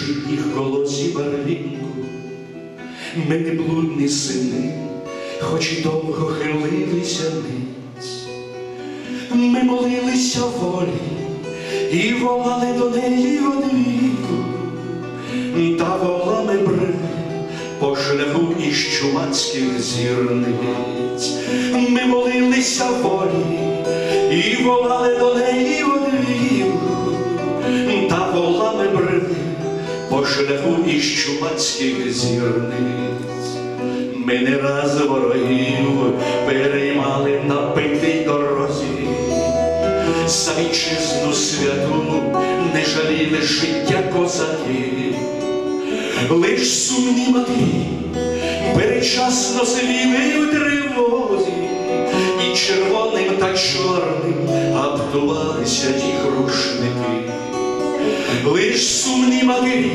є житніх колосі барлінку. Ми не блудні сини, хоч і довго хилилися ниць. Ми молилися волі і волали до неї одвіку, та волами брели по шляху із чумацьких зірниць. Ми молилися волі і волали до неї шляху із чумацьких зірниць. Ми не раз ворогів переймали на питій дорозі, за вітчизну святу не жаліли життя козаків, лиш сумні матері передчасно сивіли в тривозі, і червоним та чорним аптувалися їх рушники. Лиш сумні матері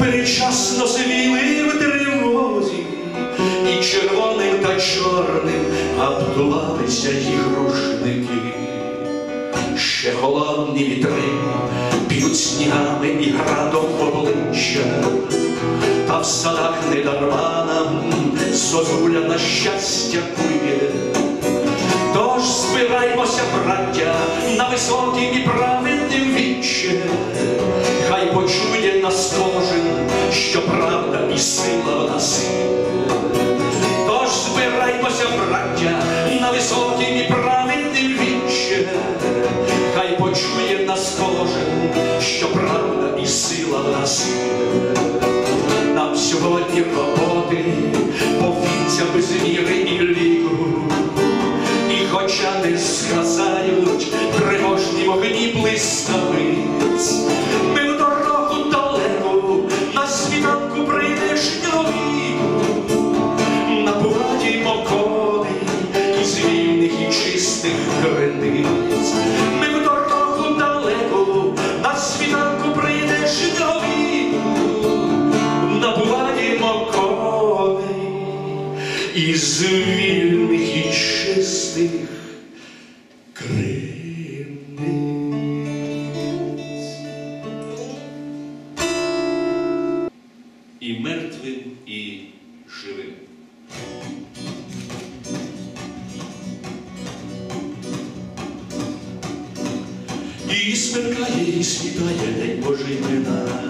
передчасно сивіли в тривозі, і червоним та чорним аптувалися їх рушники. Ще холодні вітри б'ють снігами і градом в обличчя, та в садах недарма нам зозуля на щастя кує. Тож збираймося, браття, на високим і праведним нас кожен, що правда і сила в нас. Тож збираймося, браття, на високим і праведним віччя, хай почує нас кожен, що правда і сила в нас. Нам сьогодні роботи, повінця без віри і ліку. І хоча не згасають тривожні вогні блискавиць, із вільних і чистих криниць. І мертвим, і живим. І смеркає, і світає, день Божий минає.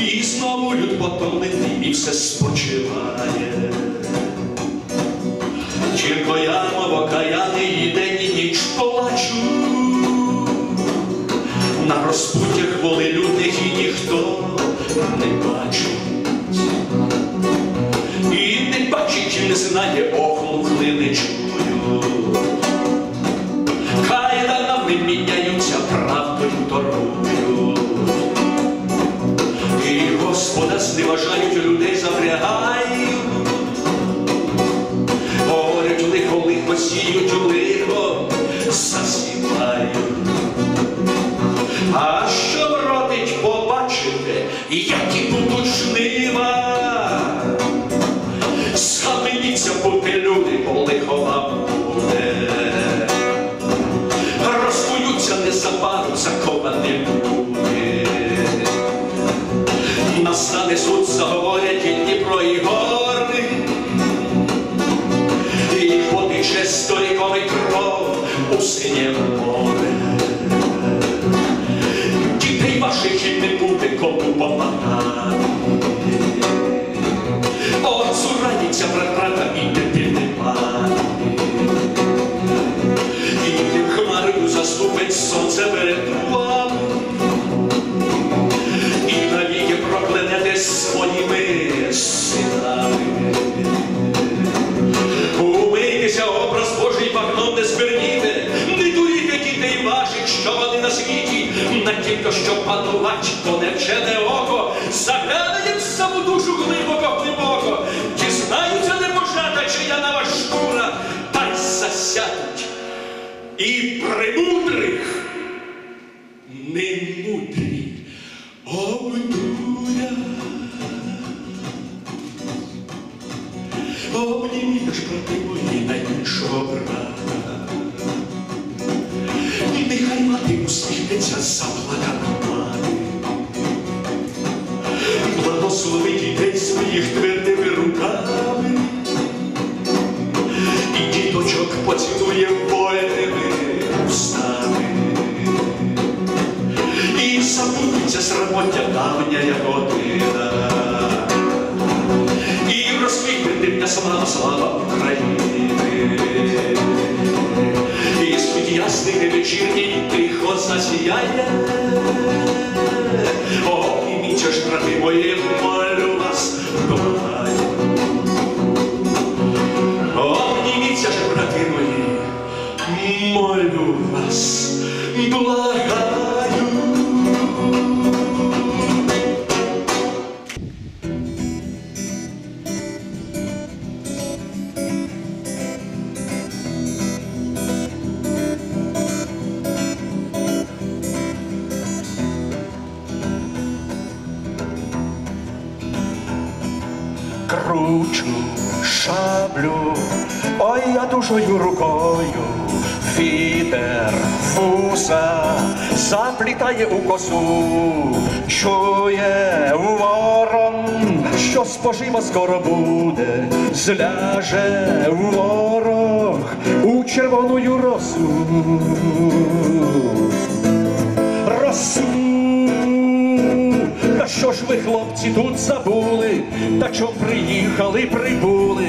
І знову люд потомлений, і все спочиває. Тільки я, мов окаяний, і день і ніч плачу. На розпуттях волелюдних і ніхто не бачить. І не бачить, і не знає, охлухли не які будуть жнива. Божий не зверніте, не дуріте дітей ваших, що вони на світі, на тільки що панувать, то не вчене око, загляне в саму душу глибоко, глибоко, дізнаються небожата, чия нова шкура, та й засядуть. І премудрих немудрі обдурять. Обніміш, брати мої, найбільшого брата. Не усміхнеться заплакана мати. Благослови дітей своїх твердими руками, і діточок поцілує вольними устами. І забудеться срамотя давня година. І розквітне дня слава, слава України. І суть ясний вечірній тихо засіяє. Обніміться ж, брати мої, молю вас, благаю. Обніміться ж, брати мої, молю вас, благаю. Ой, я дужою рукою, вітер фуса заплітає у косу, чує ворон, що споживо скоро буде, зляже ворог у червоную росу. Росу. Що ж ви, хлопці, тут забули? Та чом приїхали, прибули?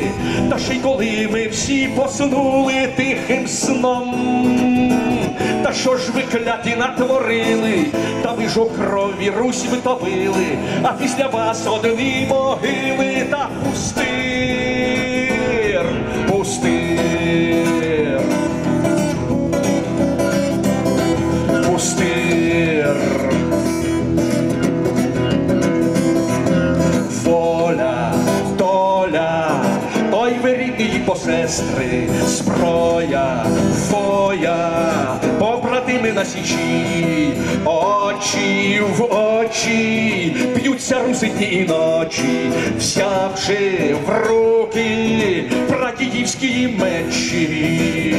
Та ще й коли ми всі поснули тихим сном. Та що ж ви кляті натворили? Та ви ж у крові Русь витопили, а після вас одні могили та пустир, посестри, зброя, воя, побратими на січі, очі в очі, б'ються руси дні і ночі, взявши в руки прадідівські мечі.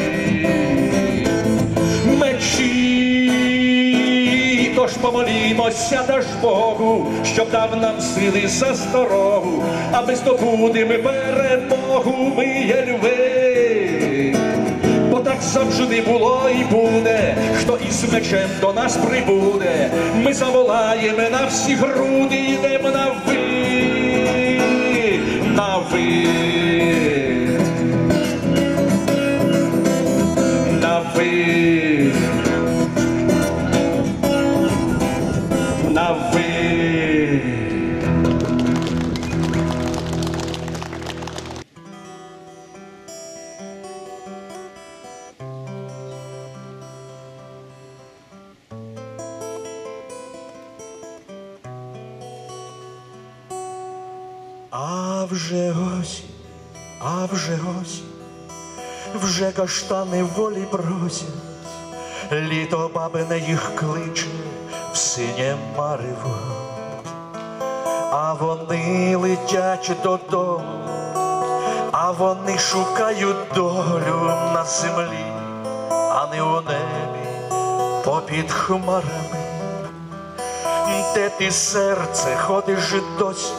Тож помолімося даж Богу, щоб дав нам сили за здорову, аби здобудемо перемогу, ми є льви. Бо так завжди було і буде, хто із мечем до нас прибуде, ми заволаємо на всі груди, йдемо на ви, на ви. А вже осінь, а вже осінь, вже каштани волі просять, літо бабине їх кличе в синє марево, а вони летять додому, а вони шукають долю на землі, а не у небі попід хмарами. Де ти серце ходиш досі,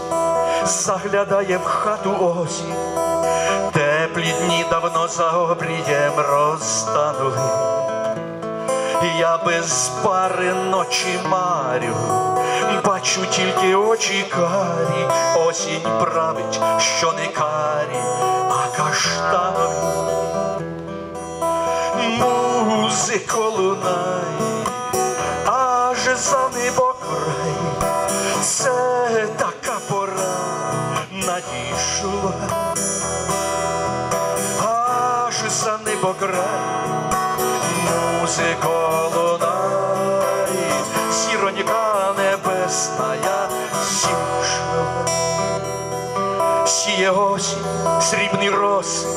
заглядає в хату осінь, теплі дні давно за обрієм розтанули. Я без пари ночі марю, бачу тільки очі карі, осінь править, що не карі, а каштанові. Музико лунає, аж за небо небо край, музико лунай, зіронька небесная зійшла. Сіє осінь, срібний роз,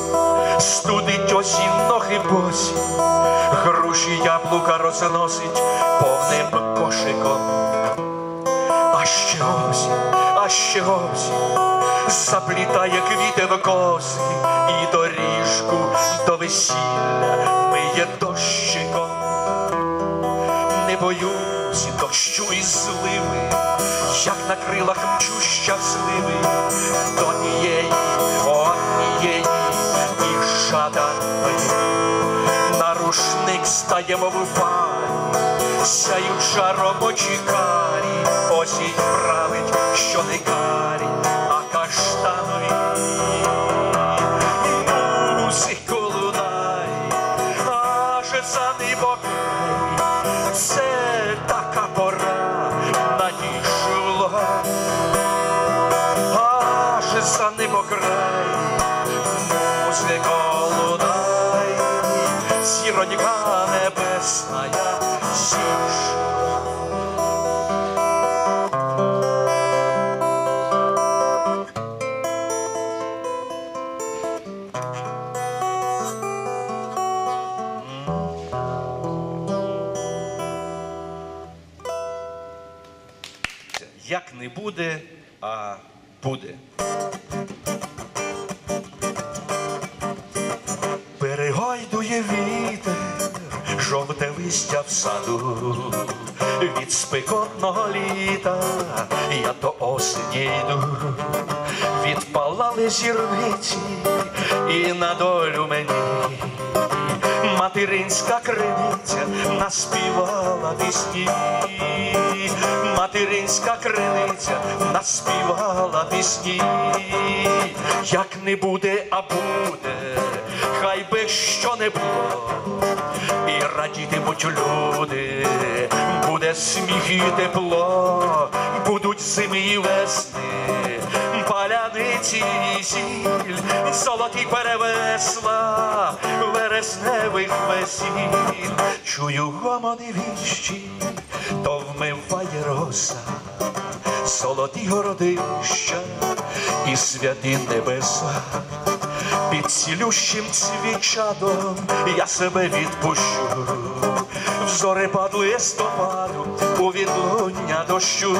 студить осінь ноги босі, груші яблука розносить повним кошиком. А а ще осінь, заплітає квіти в коси і доріжку до весілля миє дощиком. не боюсь дощу і зливи, як на крилах мчу щасливий до тієї, однієї і жаданої. На рушник стає, мов сяють жаром карі, осінь править, що не карі, а каштанові. Музику лунай, аж за небо це така пора надійшла, аж за небо край, музико лунай, зіронька небесна. Як не буде, а буде. Перегойдує жовте листя в саду, від спекотного літа я до осені йду, відпалали зірниці і на долю мені. Материнська криниця наспівала пісні, материнська криниця наспівала пісні, як не буде, а буде, хай би що не було, радітимуть люди, буде сміх і тепло, будуть зими і весни, паляниці і сіль, золоті перевесла, вересневих весіль, чую гомони віщі, то вмиває роса, золоті городища і святі небеса. Під цілющим цвічадом я себе відпущу, в зорепад листопаду у відлуння дощу,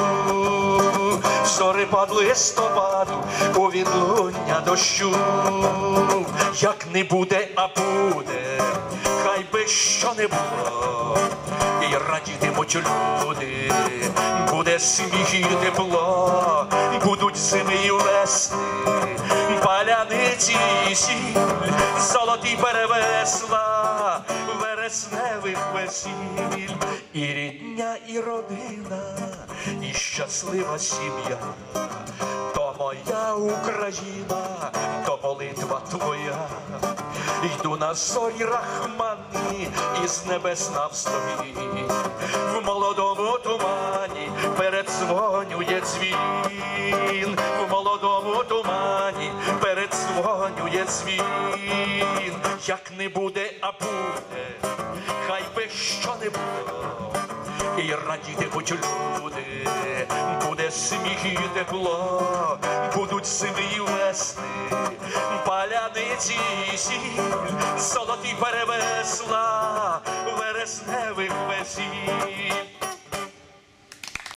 в зорепад листопаду відлуння дощу, як не буде, а буде, хай би що не було, і радітимуть люди, буде сміх і тепло, будуть зими і весни, паляниці і сіль, золоті перевесла, вересневих весіль, і рідня, і родина, і щаслива сім'я, то моя Україна, то молитва твоя. Йду на зорі рахманні із небес навстові, в молодому тумані передзвонює дзвін, в молодому тумані передзвонює дзвін, як не буде, а буде, хай би що не було. І радіти хоч люди, буде сміх і тепло, будуть сини і весни, паляниці і сіль, золоті перевесла, вересневих весіль.